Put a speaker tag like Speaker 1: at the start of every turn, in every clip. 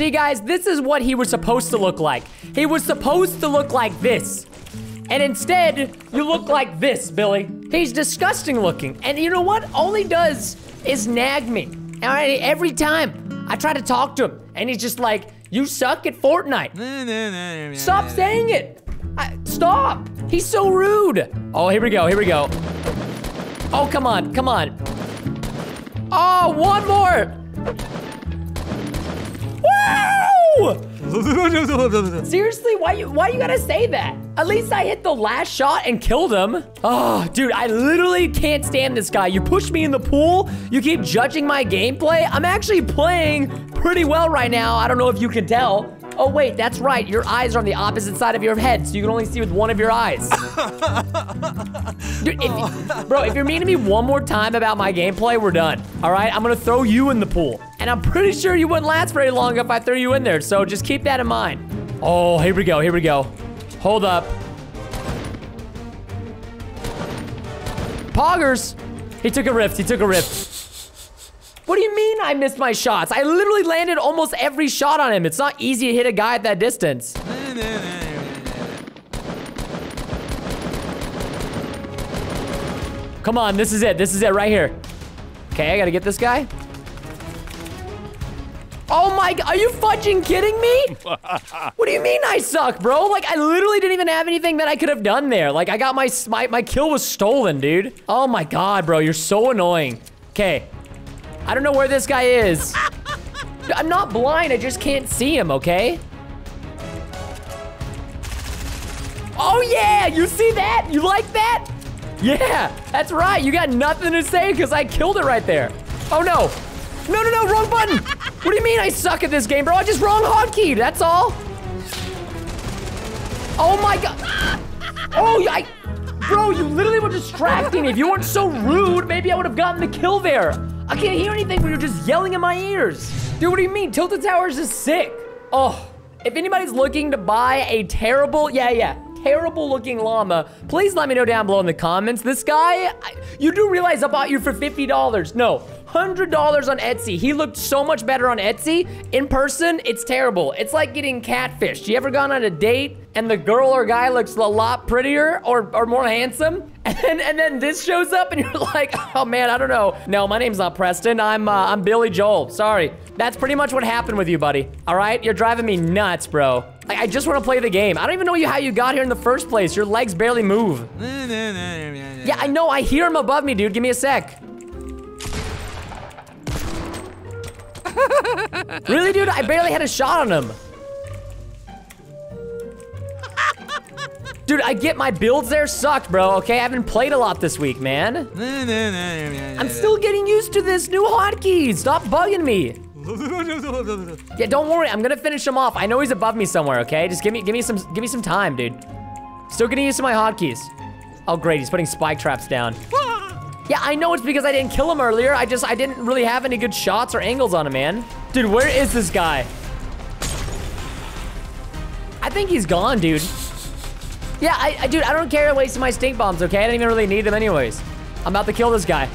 Speaker 1: See, guys, this is what he was supposed to look like. He was supposed to look like this. And instead, you look like this, Billy. He's disgusting looking. And you know what? All he does is nag me. All right, every time I try to talk to him, and he's just like, you suck at Fortnite. Stop saying it. I, stop. He's so rude. Oh, here we go. Here we go. Oh, come on. Come on. Oh, one more. Seriously, why you why you gotta say that? At least I hit the last shot and killed him. Oh, dude, I literally can't stand this guy. You push me in the pool, you keep judging my gameplay. I'm actually playing pretty well right now. I don't know if you can tell. Oh, wait, that's right. Your eyes are on the opposite side of your head, so you can only see with one of your eyes. Dude, if, bro, if you're mean to me one more time about my gameplay, we're done. All right, I'm gonna throw you in the pool. And I'm pretty sure you wouldn't last very long if I threw you in there, so just keep that in mind. Oh, here we go, here we go. Hold up. Poggers. He took a rift, he took a rift. What do you mean I missed my shots? I literally landed almost every shot on him. It's not easy to hit a guy at that distance. Come on, this is it. This is it right here. Okay, I gotta get this guy. Oh my, are you fudging kidding me? what do you mean I suck, bro? Like, I literally didn't even have anything that I could have done there. Like, I got my, my, my kill was stolen, dude. Oh my God, bro, you're so annoying. Okay, I don't know where this guy is. I'm not blind, I just can't see him, okay? Oh yeah, you see that? You like that? Yeah, that's right. You got nothing to say because I killed it right there. Oh no. No, no, no, wrong button. What do you mean I suck at this game, bro? I just wrong hotkey, that's all. Oh my god. Oh, I, bro, you literally were distracting me. If you weren't so rude, maybe I would have gotten the kill there. I can't hear anything when you're just yelling in my ears. Dude, what do you mean? Tilted Towers is sick. Oh, if anybody's looking to buy a terrible, yeah, yeah, terrible looking llama, please let me know down below in the comments. This guy, I, you do realize I bought you for $50. No, $100 on Etsy. He looked so much better on Etsy. In person, it's terrible. It's like getting catfished. You ever gone on a date and the girl or guy looks a lot prettier or, or more handsome? And then, and then this shows up and you're like, oh man, I don't know. No, my name's not Preston. I'm, uh, I'm Billy Joel. Sorry. That's pretty much what happened with you, buddy. All right? You're driving me nuts, bro. Like, I just want to play the game. I don't even know you how you got here in the first place. Your legs barely move. Yeah, I know. I hear him above me, dude. Give me a sec. Really, dude? I barely had a shot on him. Dude, I get my builds there sucked, bro, okay? I haven't played a lot this week, man. I'm still getting used to this new hotkey. Stop bugging me. yeah, don't worry. I'm gonna finish him off. I know he's above me somewhere, okay? Just give me give me some give me some time, dude. Still getting used to my hotkeys. Oh, great. He's putting spike traps down. Yeah, I know it's because I didn't kill him earlier. I just, I didn't really have any good shots or angles on him, man. Dude, where is this guy? I think he's gone, dude. Yeah, I, I dude, I don't care wasting my stink bombs, okay? I don't even really need them anyways. I'm about to kill this guy.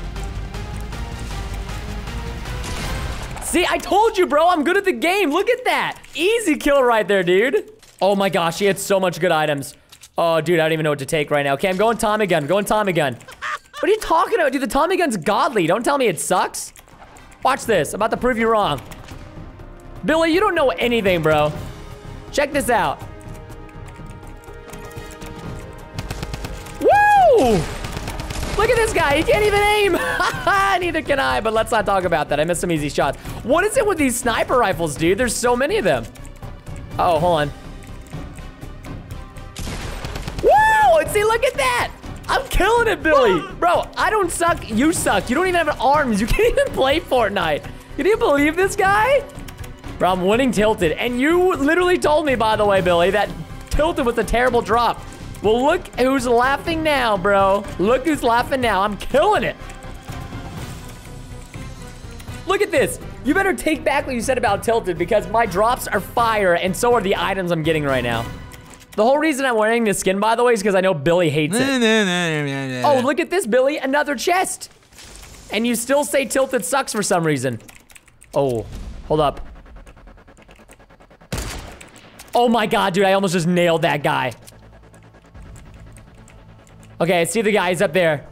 Speaker 1: See, I told you, bro. I'm good at the game. Look at that. Easy kill right there, dude. Oh my gosh, he had so much good items. Oh, dude, I don't even know what to take right now. Okay, I'm going Tommy gun. I'm going Tommy gun. What are you talking about? Dude, the Tommy gun's godly. Don't tell me it sucks. Watch this. I'm about to prove you wrong. Billy, you don't know anything, bro. Check this out. Woo! Look at this guy. He can't even aim. Neither can I, but let's not talk about that. I missed some easy shots. What is it with these sniper rifles, dude? There's so many of them. Uh oh, hold on. Woo! See, look at that. I'm killing it, Billy. Bro, I don't suck. You suck. You don't even have arms. You can't even play Fortnite. Can you believe this guy? Bro, I'm winning Tilted. And you literally told me, by the way, Billy, that Tilted was a terrible drop. Well, look who's laughing now, bro. Look who's laughing now. I'm killing it. Look at this. You better take back what you said about Tilted because my drops are fire and so are the items I'm getting right now. The whole reason I'm wearing this skin, by the way, is because I know Billy hates it. oh, look at this, Billy. Another chest. And you still say Tilted sucks for some reason. Oh, hold up. Oh my god, dude, I almost just nailed that guy. Okay, I see the guy. He's up there.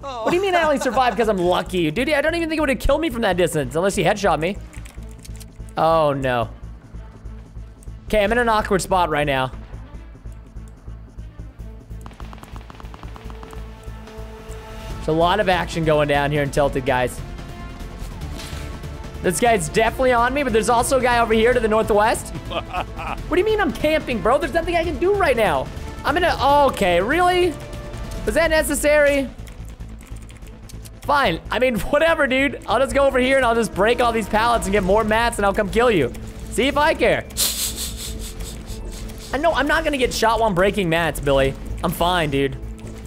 Speaker 1: what do you mean I only survived because I'm lucky? Dude, I don't even think it would have killed me from that distance unless he headshot me. Oh, no. Okay, I'm in an awkward spot right now. There's a lot of action going down here in Tilted, guys. This guy's definitely on me, but there's also a guy over here to the northwest. what do you mean I'm camping, bro? There's nothing I can do right now. I'm in a, oh, okay, really? Was that necessary? Fine, I mean, whatever, dude. I'll just go over here and I'll just break all these pallets and get more mats and I'll come kill you. See if I care. I know, I'm not gonna get shot while I'm breaking mats, Billy. I'm fine, dude.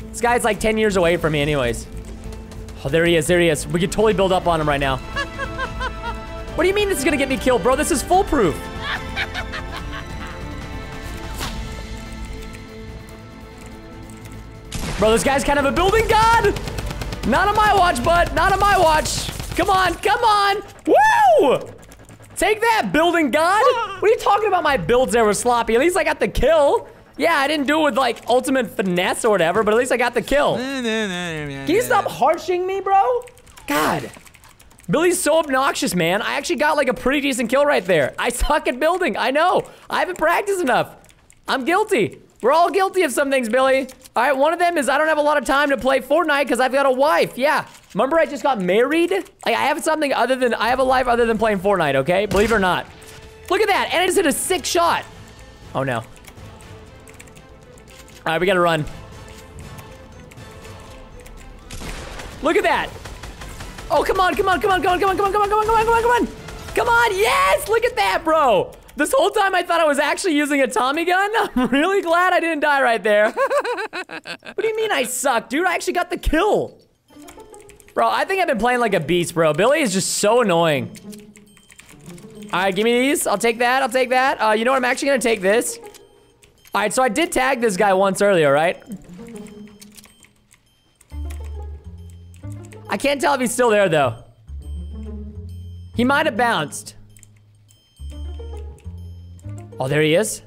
Speaker 1: This guy's like 10 years away from me anyways. Oh, there he is, there he is. We could totally build up on him right now. what do you mean this is gonna get me killed, bro? This is foolproof. Bro, this guy's kind of a building god. Not on my watch, bud. Not on my watch. Come on, come on. Woo! Take that, building god. What are you talking about? My builds there were sloppy. At least I got the kill. Yeah, I didn't do it with like ultimate finesse or whatever, but at least I got the kill. Can you stop harshing me, bro? God. Billy's so obnoxious, man. I actually got like a pretty decent kill right there. I suck at building. I know. I haven't practiced enough. I'm guilty. We're all guilty of some things, Billy. All right, one of them is I don't have a lot of time to play Fortnite because I've got a wife. Yeah. Remember I just got married? Like, I have something other than, I have a life other than playing Fortnite, okay? Believe it or not. Look at that. And I just hit a sick shot. Oh, no. All right, we gotta run. Look at that. Oh, come on, come on, come on, come on, come on, come on, come on, come on, come on, come on, come on. Come on, yes! Look at that, bro. This whole time I thought I was actually using a Tommy gun. I'm really glad I didn't die right there. what do you mean I suck, dude? I actually got the kill. Bro, I think I've been playing like a beast, bro. Billy is just so annoying. All right, give me these. I'll take that. I'll take that. Uh, you know what? I'm actually gonna take this. All right, so I did tag this guy once earlier, right? I can't tell if he's still there, though. He might have bounced. Oh, there he is.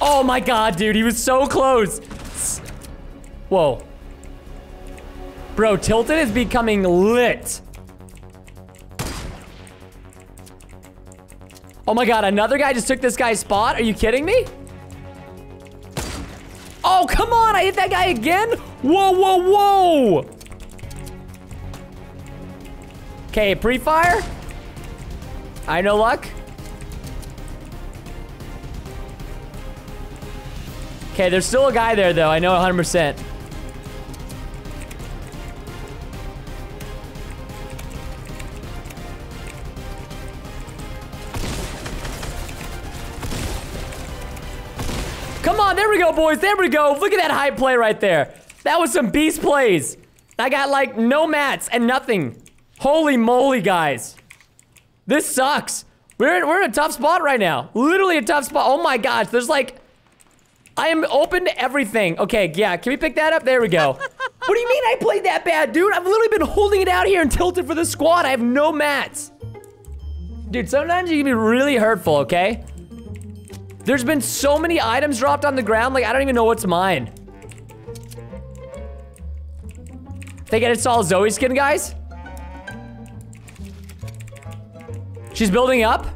Speaker 1: Oh my god, dude, he was so close. Whoa. Bro, Tilted is becoming lit. Oh my god, another guy just took this guy's spot? Are you kidding me? Oh, come on, I hit that guy again? Whoa, whoa, whoa! Okay, pre-fire? I no luck. Okay, there's still a guy there, though. I know 100%. Come on, there we go, boys. There we go. Look at that high play right there. That was some beast plays. I got, like, no mats and nothing. Holy moly, guys. This sucks. We're in, we're in a tough spot right now. Literally a tough spot. Oh, my gosh. There's, like... I am open to everything. Okay, yeah, can we pick that up? There we go. what do you mean I played that bad, dude? I've literally been holding it out here and tilted for the squad. I have no mats. Dude, sometimes you can be really hurtful, okay? There's been so many items dropped on the ground, like, I don't even know what's mine. Think I just saw Zoe skin, guys? She's building up?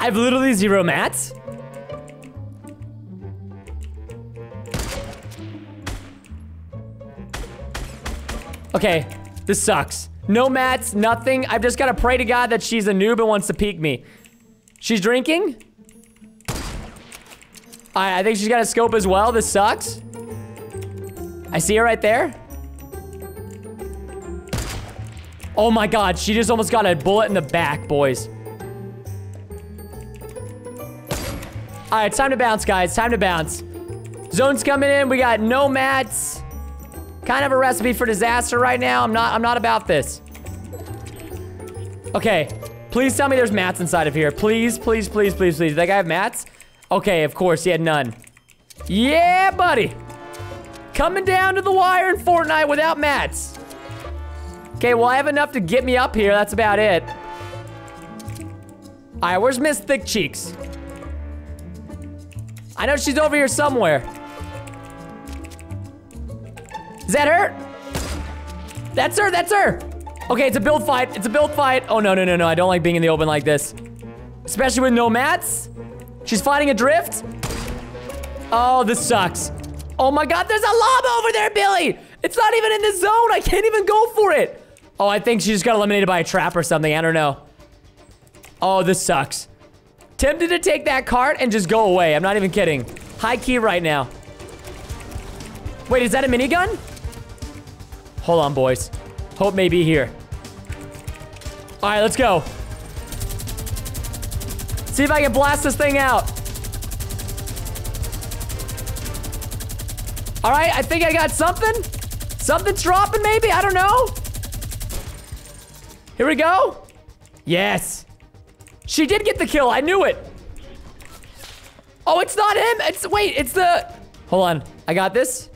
Speaker 1: I have literally zero mats? Okay, this sucks. No mats, nothing. I've just got to pray to God that she's a noob and wants to peek me. She's drinking? I, I think she's got a scope as well. This sucks. I see her right there. Oh my god, she just almost got a bullet in the back, boys. Alright, time to bounce, guys. Time to bounce. Zone's coming in. We got no mats. Kind of a recipe for disaster right now. I'm not, I'm not about this. Okay, please tell me there's mats inside of here. Please, please, please, please, please. Did that guy have mats? Okay, of course, he had none. Yeah, buddy. Coming down to the wire in Fortnite without mats. Okay, well, I have enough to get me up here. That's about it. All right, where's Miss Thick Cheeks? I know she's over here somewhere. Is that her? That's her, that's her. Okay, it's a build fight. It's a build fight. Oh, no, no, no, no. I don't like being in the open like this. Especially with no mats. She's fighting a drift. Oh, this sucks. Oh my god, there's a llama over there, Billy! It's not even in the zone. I can't even go for it. Oh, I think she just got eliminated by a trap or something. I don't know. Oh, this sucks. Tempted to take that cart and just go away. I'm not even kidding. High key right now. Wait, is that a minigun? Hold on, boys. Hope may be here. All right, let's go. See if I can blast this thing out. All right, I think I got something. Something's dropping, maybe? I don't know. Here we go. Yes. She did get the kill. I knew it. Oh, it's not him. It's, wait, it's the, hold on. I got this.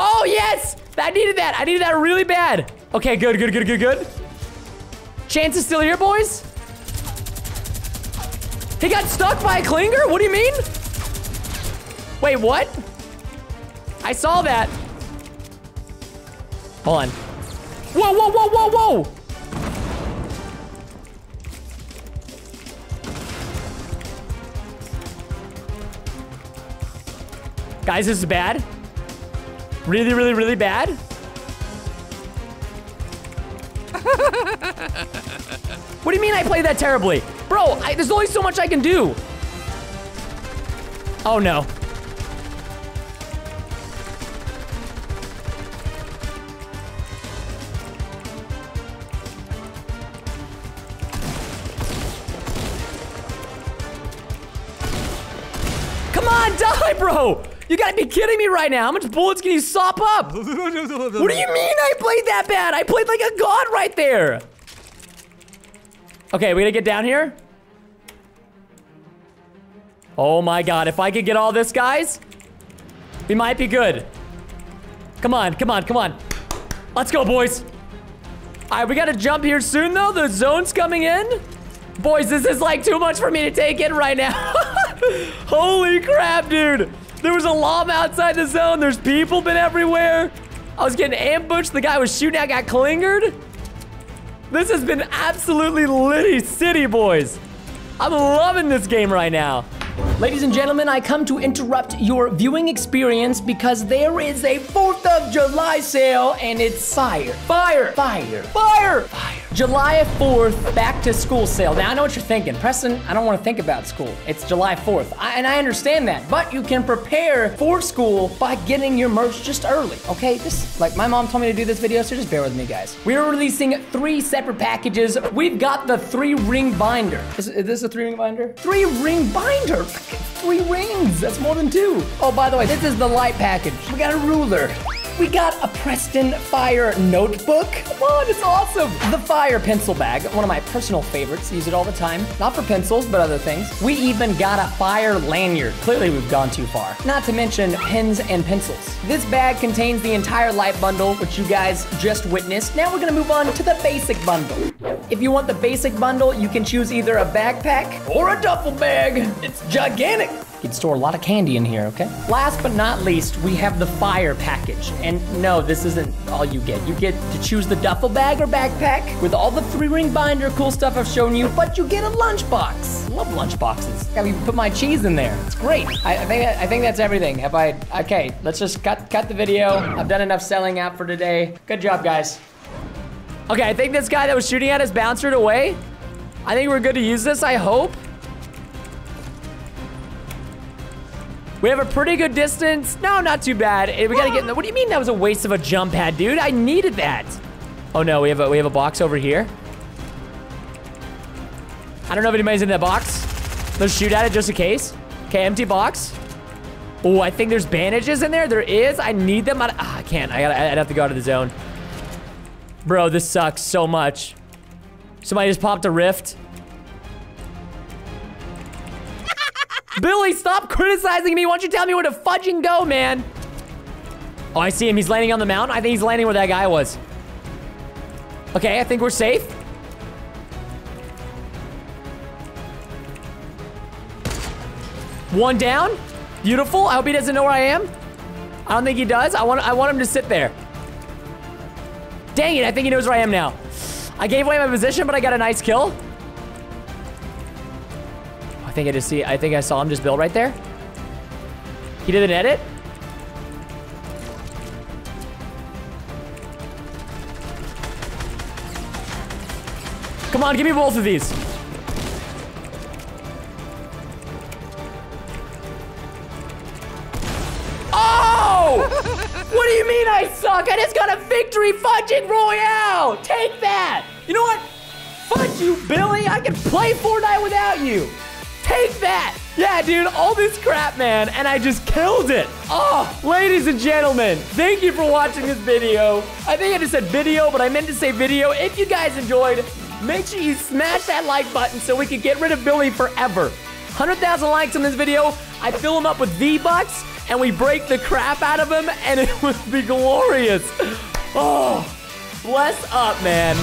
Speaker 1: Oh, yes. I needed that. I needed that really bad. Okay, good, good, good, good, good. Chance is still here, boys. He got stuck by a clinger? What do you mean? Wait, what? I saw that. Hold on. Whoa, whoa, whoa, whoa, whoa! Guys, this is bad. Really, really, really bad. what do you mean I played that terribly? Bro, I, there's only so much I can do. Oh no. Come on, die, bro! You gotta be kidding me right now. How much bullets can you sop up? what do you mean I played that bad? I played like a god right there. Okay, we gotta get down here. Oh my god, if I could get all this, guys, we might be good. Come on, come on, come on. Let's go, boys. All right, we gotta jump here soon, though. The zone's coming in. Boys, this is like too much for me to take in right now. Holy crap, dude. There was a llama outside the zone. There's people been everywhere. I was getting ambushed. The guy was shooting. I got clingered. This has been absolutely litty city, boys. I'm loving this game right now. Ladies and gentlemen, I come to interrupt your viewing experience because there is a 4th of July sale and it's fire, fire, fire, fire, fire. July 4th, back to school sale. Now, I know what you're thinking. Preston, I don't want to think about school. It's July 4th, I, and I understand that. But you can prepare for school by getting your merch just early, okay? This, like my mom told me to do this video, so just bear with me, guys. We're releasing three separate packages. We've got the three ring binder. Is, is this a three ring binder? Three ring binder. Three rings. That's more than two. Oh, by the way, this is the light package. We got a ruler. We got a Preston Fire notebook. Come on, it's awesome. The Fire pencil bag, one of my personal favorites. Use it all the time. Not for pencils, but other things. We even got a Fire lanyard. Clearly, we've gone too far. Not to mention pens and pencils. This bag contains the entire light bundle, which you guys just witnessed. Now we're gonna move on to the basic bundle. If you want the basic bundle, you can choose either a backpack or a duffel bag. It's gigantic. You can store a lot of candy in here, okay? Last but not least, we have the fire package. And no, this isn't all you get. You get to choose the duffel bag or backpack with all the three ring binder, cool stuff I've shown you, but you get a lunchbox. Love lunchboxes. I even put my cheese in there. It's great. I, I think I think that's everything. Have I? Okay, let's just cut cut the video. I've done enough selling out for today. Good job, guys. Okay, I think this guy that was shooting at us bounced it away. I think we're good to use this, I hope. We have a pretty good distance. No, not too bad. Eh, We gotta get in the, what do you mean that was a waste of a jump pad, dude? I needed that. Oh no, we have a, we have a box over here. I don't know if anybody's in that box. Let's shoot at it just in case. Okay, empty box. Oh, I think there's bandages in there. There is. I need them. I, ah, I can't. I gotta, I'd have to go out of the zone. Bro, this sucks so much. Somebody just popped a rift. Billy, stop criticizing me. Why don't you tell me where to fudging go, man? Oh, I see him. He's landing on the mountain. I think he's landing where that guy was. Okay, I think we're safe. One down. Beautiful. I hope he doesn't know where I am. I don't think he does. I want I want him to sit there. Dang it, I think he knows where I am now. I gave away my position, but I got a nice kill. I think I just see, I think I saw him just build right there. He didn't edit. Come on, give me both of these. Oh! What do you mean I suck? I just got a victory fudging royale. Take that. You know what? Fudge you, Billy. I can play Fortnite without you. Take that. Yeah, dude, all this crap, man, and I just killed it. Oh, ladies and gentlemen, thank you for watching this video. I think I just said video, but I meant to say video. If you guys enjoyed, make sure you smash that like button so we can get rid of Billy forever. 100,000 likes on this video. I fill him up with V-Bucks, and we break the crap out of him, and it would be glorious. Oh, bless up, man.